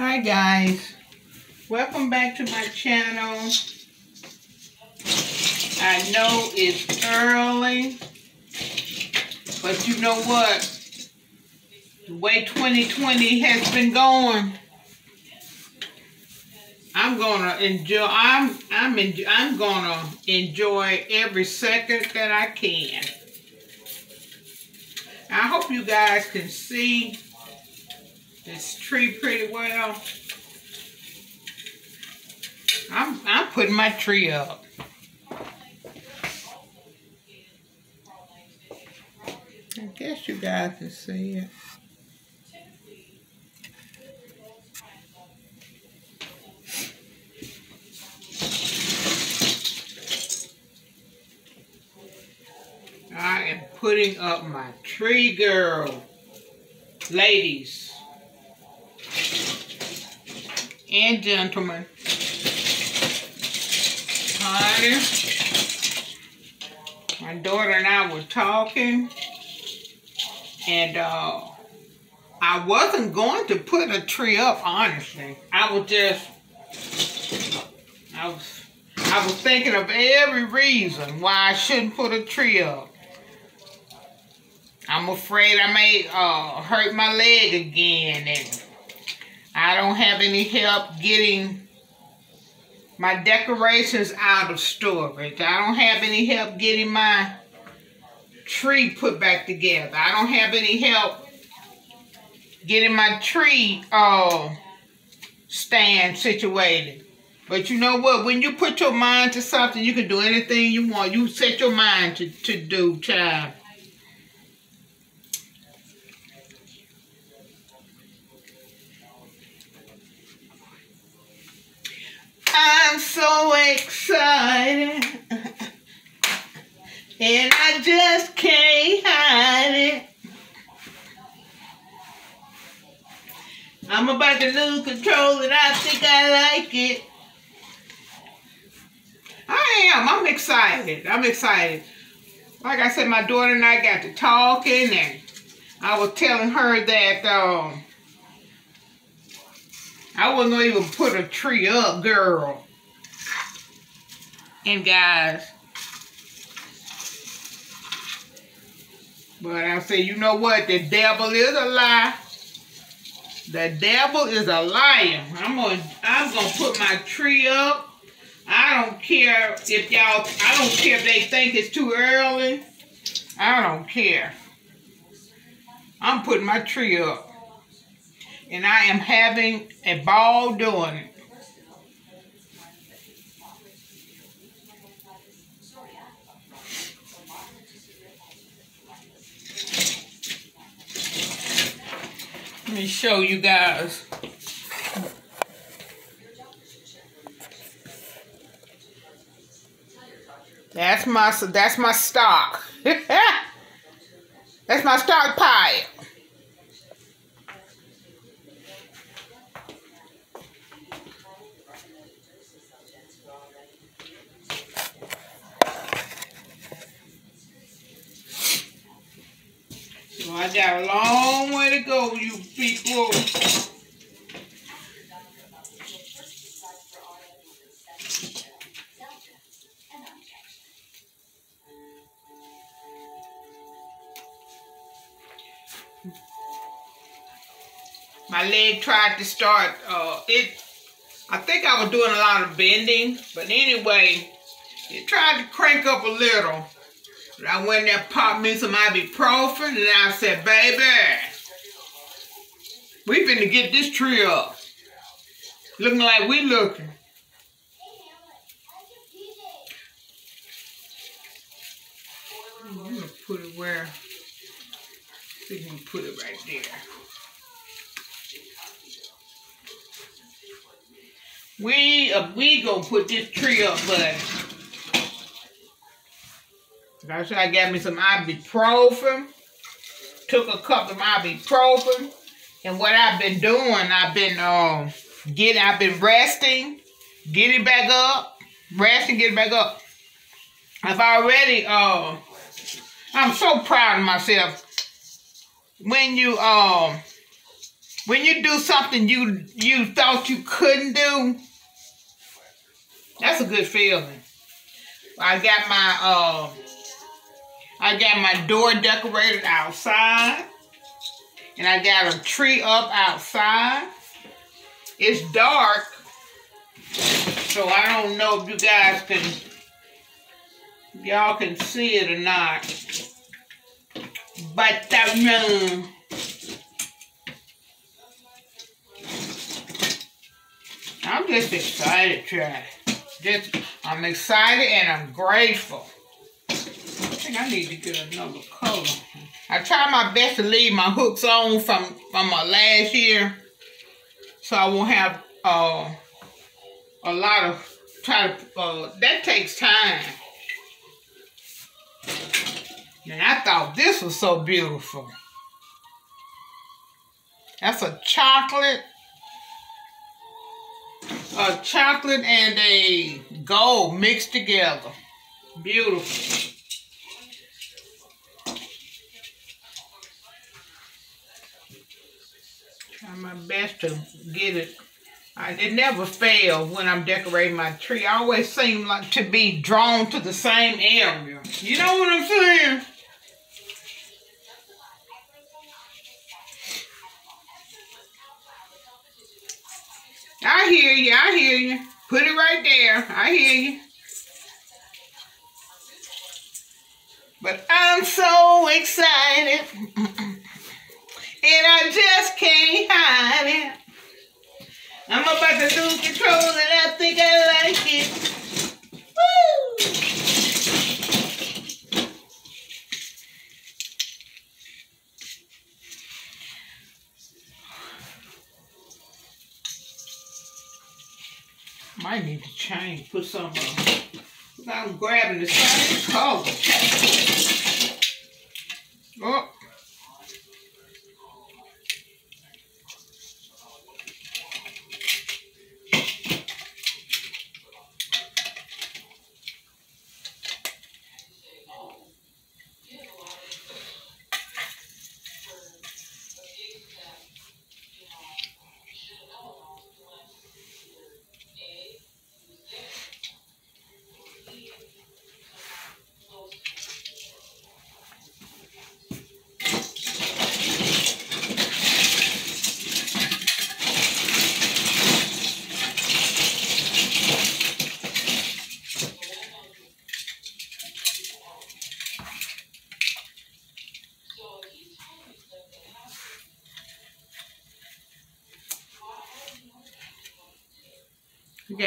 Hi guys, welcome back to my channel. I know it's early, but you know what? The way 2020 has been going, I'm gonna enjoy. I'm I'm enjoy, I'm gonna enjoy every second that I can. I hope you guys can see this tree pretty well. I'm I'm putting my tree up. I guess you guys can see it. I am putting up my tree girl. Ladies and gentlemen. Honey, my daughter and I were talking and uh, I wasn't going to put a tree up, honestly. I was just, I was, I was thinking of every reason why I shouldn't put a tree up. I'm afraid I may uh, hurt my leg again and I don't have any help getting my decorations out of storage. I don't have any help getting my tree put back together. I don't have any help getting my tree uh, stand situated. But you know what? When you put your mind to something, you can do anything you want. You set your mind to, to do, child. I'm so excited. And I just can't hide it. I'm about to lose control and I think I like it. I am. I'm excited. I'm excited. Like I said, my daughter and I got to talking and I was telling her that um, I wasn't to even put a tree up, girl. And guys, but I say, you know what? The devil is a lie. The devil is a liar. I'm gonna, I'm gonna put my tree up. I don't care if y'all, I don't care if they think it's too early. I don't care. I'm putting my tree up and I am having a ball doing it. Let me show you guys. That's my that's my stock. that's my stockpile. I got a long way to go, you people. My leg tried to start, uh, it, I think I was doing a lot of bending, but anyway, it tried to crank up a little. I went there, popped me some ibuprofen, and I said, baby, we finna get this tree up. Looking like we looking. I'm gonna put it where, we can put it right there. We, uh, we gonna put this tree up, buddy. I said I got me some ibuprofen. Took a cup of ibuprofen. And what I've been doing, I've been uh, getting, I've been resting, getting back up, resting, getting back up. I've already, uh, I'm so proud of myself. When you, uh, when you do something you you thought you couldn't do, that's a good feeling. I got my uh, I got my door decorated outside, and I got a tree up outside. It's dark, so I don't know if you guys can y'all can see it or not. But um, I'm just excited, Chad. Just I'm excited and I'm grateful. I think I need to get another color. I try my best to leave my hooks on from from my last year, so I won't have uh, a lot of try to. Uh, that takes time. And I thought this was so beautiful. That's a chocolate, a chocolate and a gold mixed together. Beautiful. My best to get it. I, it never fails when I'm decorating my tree. I always seem like to be drawn to the same area. You know what I'm saying? I hear you. I hear you. Put it right there. I hear you. But I'm so excited. and I just can't hide it. I'm about to lose control and I think I like it. Woo! Might need to change, put some, uh, I'm grabbing the same color.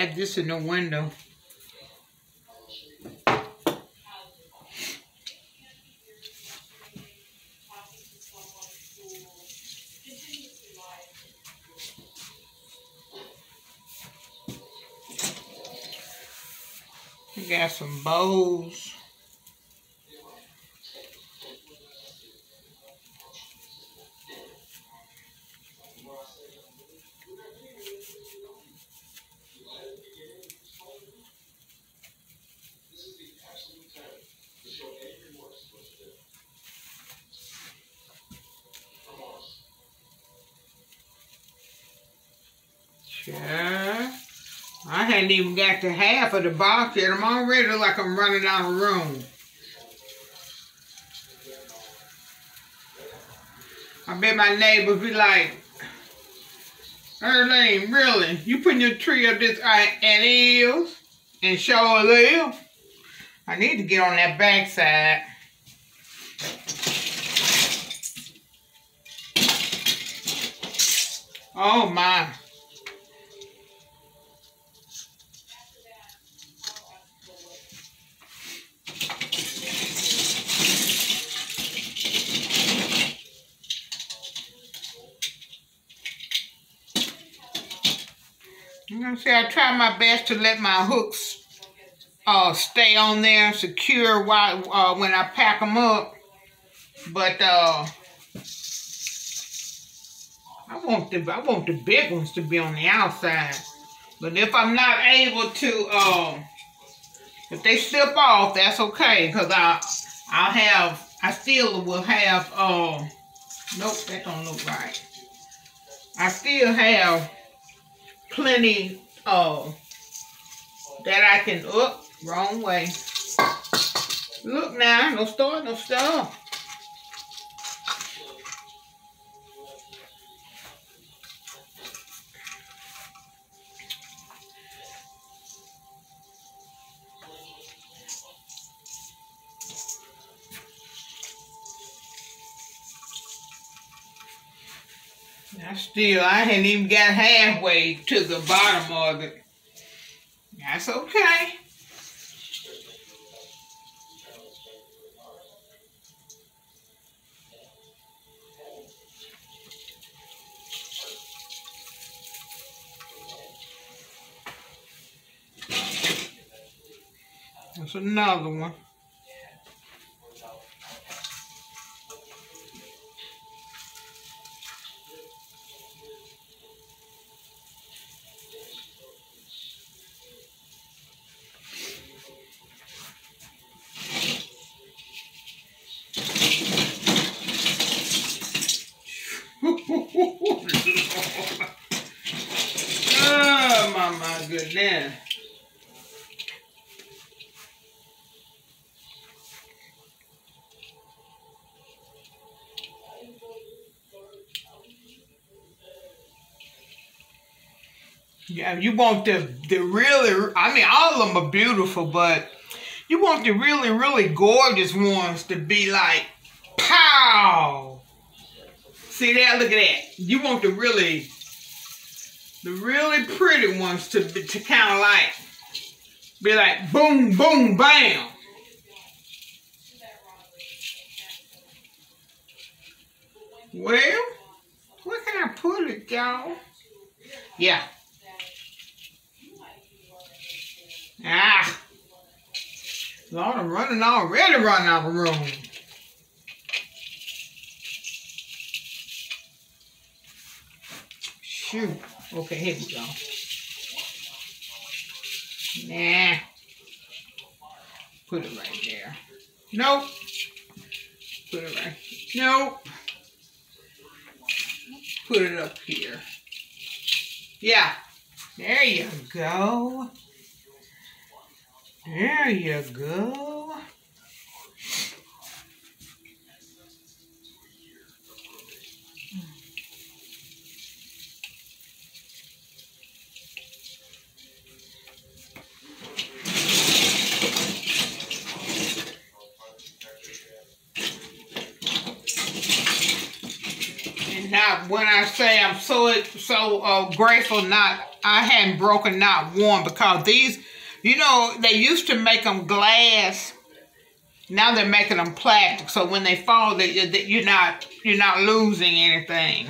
Got this in the window. We got some bowls. Hadn't even got to half of the box yet. I'm already like I'm running out of room. I bet my neighbors be like, Earleen, really? You putting your tree up this and is and show a little? I need to get on that backside. Oh my. You know what I'm saying? I try my best to let my hooks uh, stay on there secure while uh, when I pack them up. But uh, I want the I want the big ones to be on the outside. But if I'm not able to, um, if they slip off, that's okay. Because I, I'll have, I still will have, um, nope, that don't look right. I still have plenty of that I can, up wrong way. Look now, no start, no stuff. Still, I hadn't even got halfway to the bottom of it. That's okay. That's another one. Yeah, you want the the really I mean all of them are beautiful, but you want the really, really gorgeous ones to be like pow. See that? Look at that. You want the really the really pretty ones to be, to kind of like be like boom, boom, bam. Well, where can I put it, y'all? Yeah. Lord, I'm running already running out of room. Shoot. Okay, here we go. Nah. Put it right there. Nope. Put it right. Nope. Put it up here. Yeah. There you go. There you go. And now, when I say I'm so so uh, grateful, not I hadn't broken not one because these you know, they used to make them glass. Now they're making them plastic. So when they fall, that you're not you're not losing anything.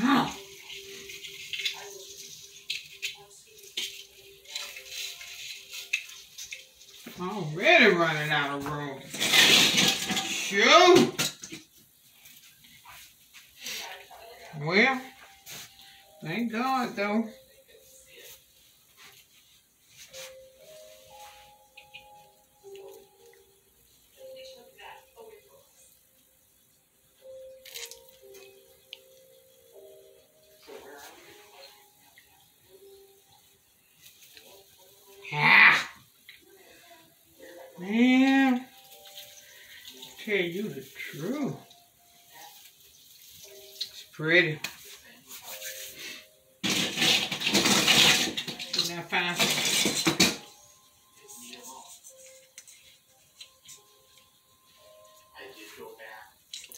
Oh. Oh. Already running out of room. Shoot! Well, thank God though.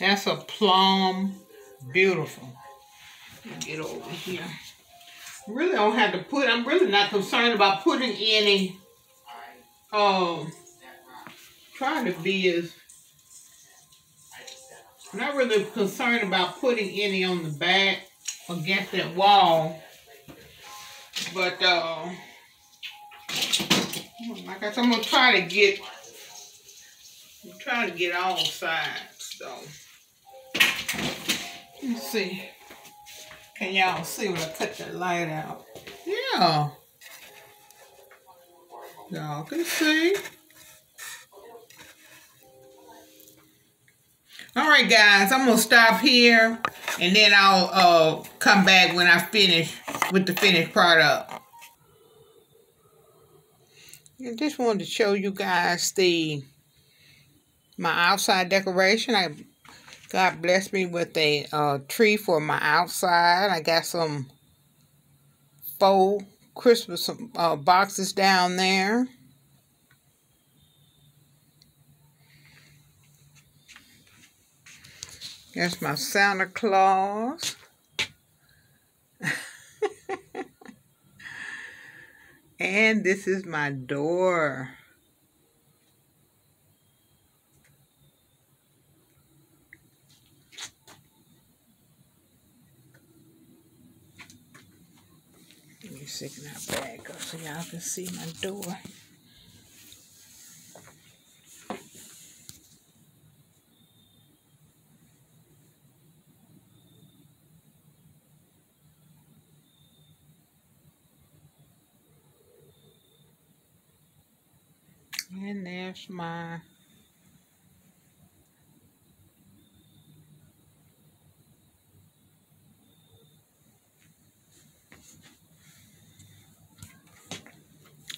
That's a plum. Beautiful. Get over here. Really don't have to put, I'm really not concerned about putting any, um, trying to be as, not really concerned about putting any on the back against that wall. But, uh, I said, I'm going to try to get, I'm trying to get all sides, though. Let's see. Can y'all see when I cut that light out? Yeah. Y'all can see. All right, guys, I'm going to stop here, and then I'll uh, come back when I finish with the finished product. I just wanted to show you guys the my outside decoration. I God blessed me with a uh, tree for my outside. I got some faux Christmas uh, boxes down there. There's my Santa Claus. and this is my door. Let me stick that back up so y'all can see my door. And there's my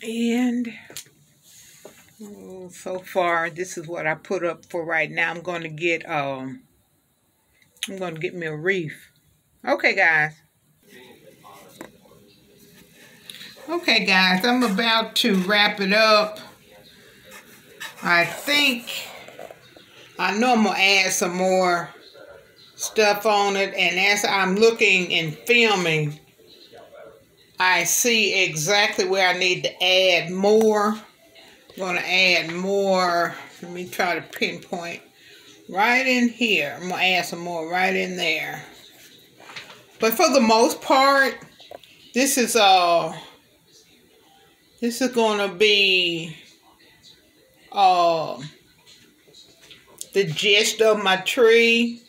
and oh, so far this is what I put up for right now. I'm going to get um I'm going to get me a reef. Okay, guys. Okay, guys, I'm about to wrap it up. I think, I know I'm going to add some more stuff on it. And as I'm looking and filming, I see exactly where I need to add more. I'm going to add more. Let me try to pinpoint right in here. I'm going to add some more right in there. But for the most part, this is uh this is to be uh, the gist of my tree.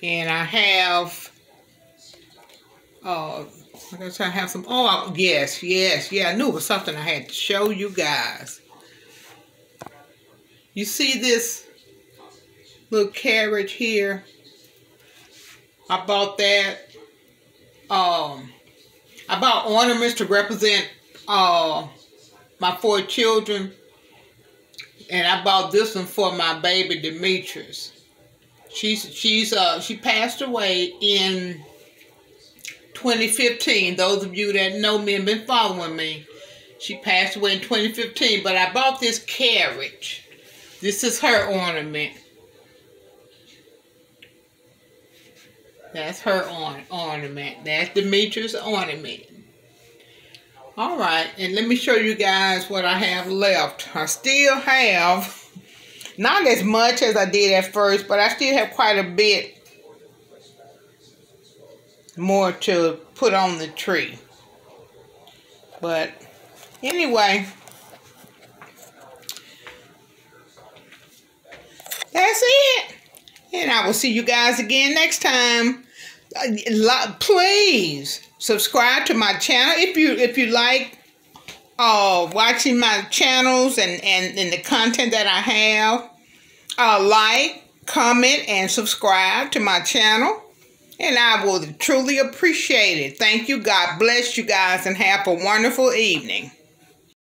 And I have, uh, I guess I have some, oh, yes, yes, yeah, I knew it was something I had to show you guys. You see this little carriage here? I bought that. Um, I bought ornaments to represent uh, my four children. And I bought this one for my baby Demetrius. She's she's uh she passed away in 2015. Those of you that know me and been following me, she passed away in 2015. But I bought this carriage. This is her ornament. That's her on ornament. That's Demetrius' ornament. All right, and let me show you guys what I have left. I still have, not as much as I did at first, but I still have quite a bit more to put on the tree. But anyway, that's it. And I will see you guys again next time. Uh, please subscribe to my channel if you if you like uh watching my channels and and, and the content that I have. Uh, like, comment, and subscribe to my channel. And I will truly appreciate it. Thank you. God bless you guys and have a wonderful evening.